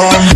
home.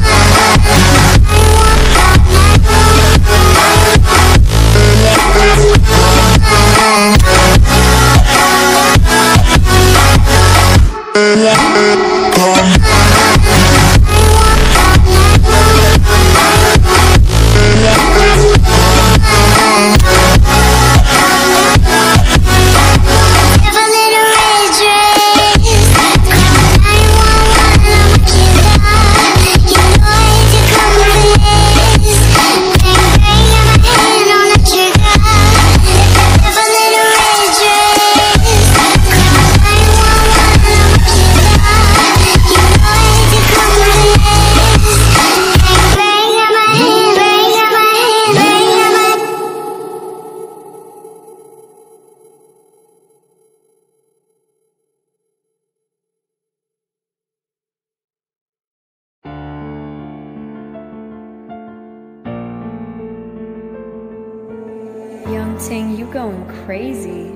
Ting, you going crazy.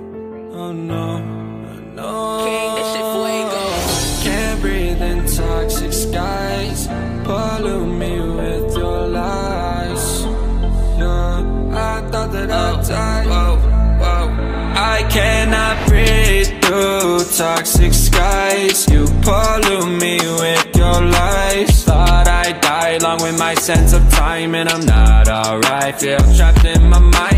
Oh no, no. King, this shit fuego. Can't breathe in toxic skies. Pollute me with your lies. Yeah, I thought that I'd oh, die. Whoa, whoa. I cannot breathe through toxic skies. You pollute me with your lies. Thought I'd die along with my sense of time, and I'm not alright. Feel trapped in my mind.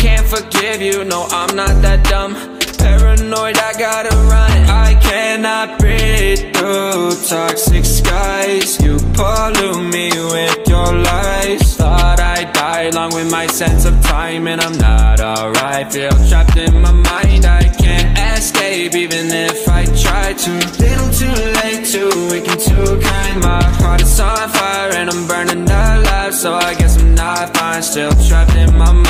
Can't forgive you, no, I'm not that dumb. Paranoid, I gotta run. I cannot breathe through toxic skies. You pollute me with your lies. Thought I'd die along with my sense of time, and I'm not alright. Feel trapped in my mind, I can't escape even if I try to. Little too late, too weak and too kind. My heart is on fire and I'm burning alive, so I guess I'm not fine. Still trapped in my mind.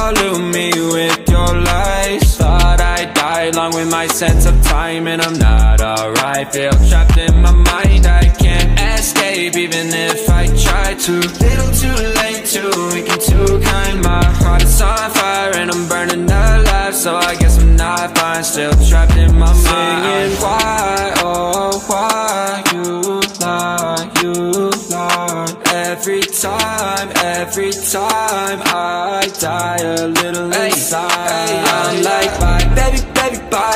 sense of time And I'm not alright. Feel trapped in my mind. I can't escape even if I try to. Little too late, too weak and too kind. My heart is on fire and I'm burning alive. So I guess I'm not fine. Still trapped in my mind. Singing why, oh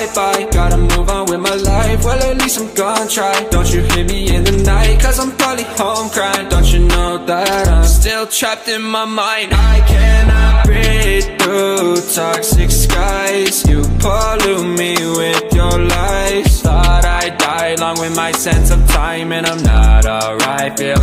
baby, bye, bye Gotta move on with my life. Well at least I'm gonna try. Don't you hear me in the night Cause I'm probably home crying. Don't you know that I'm still trapped in my mind? I cannot breathe through toxic skies. You pollute me with your lies. Thought I'd die along with my sense of time And I'm not alright. Feel